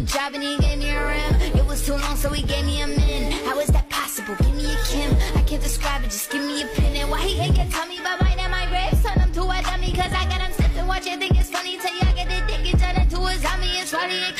a job and he gave me a rim. It was too long, so he gave me a min. How is that possible? Give me a Kim. I can't describe it, just give me a pin. And why he ain't can tell me about mine and my raps? Turn him to a dummy, cause I got him sipping. Watch it, think it's funny till y'all get the Think it's done into a zombie. It's funny, it